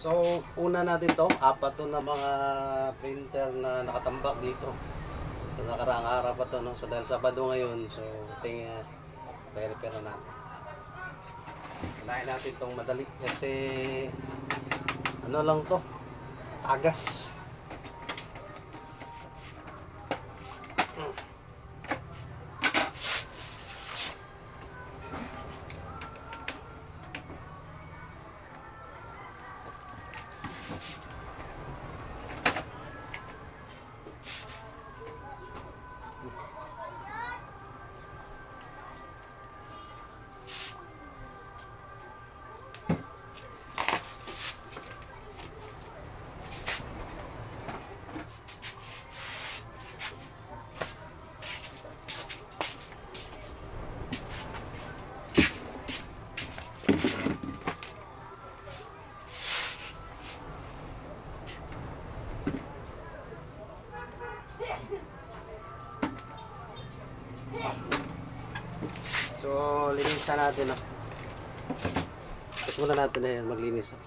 So, una natin to, apat to na mga printer na nakatambak dito. So, nakaraang araw pa to, no? So, dahil Sabado ngayon, so, tingin, re-repair na natin. Unahin natin tong madali kasi, ano lang to, life. So, linisan natin? Tapos muna natin na yan, maglinis. no?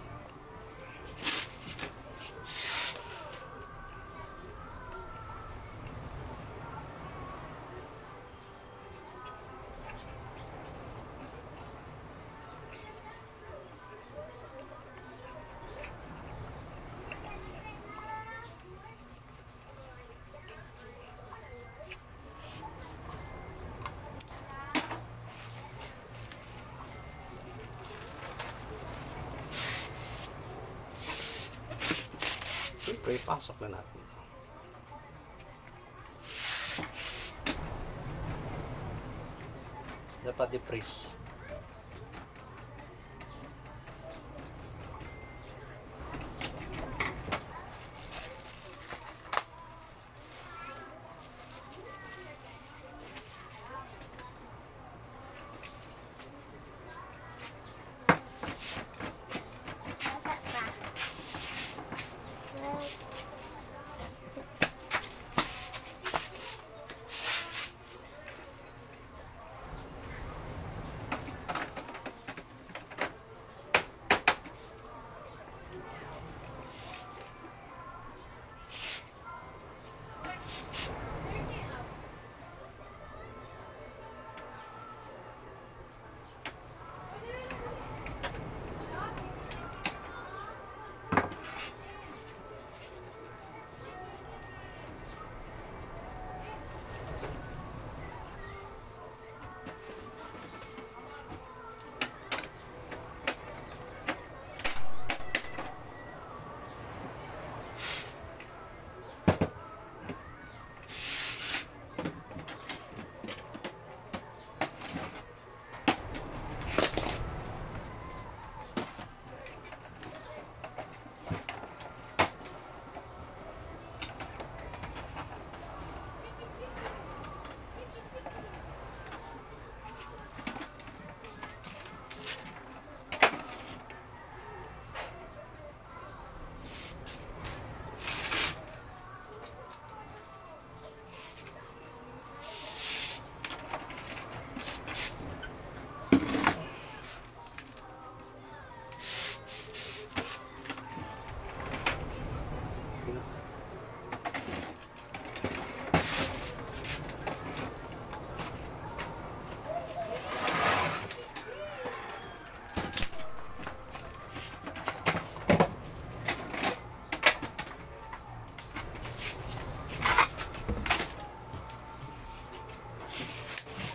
Siyempre, pasok na natin. Dapat i-freeze.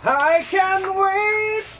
I can't wait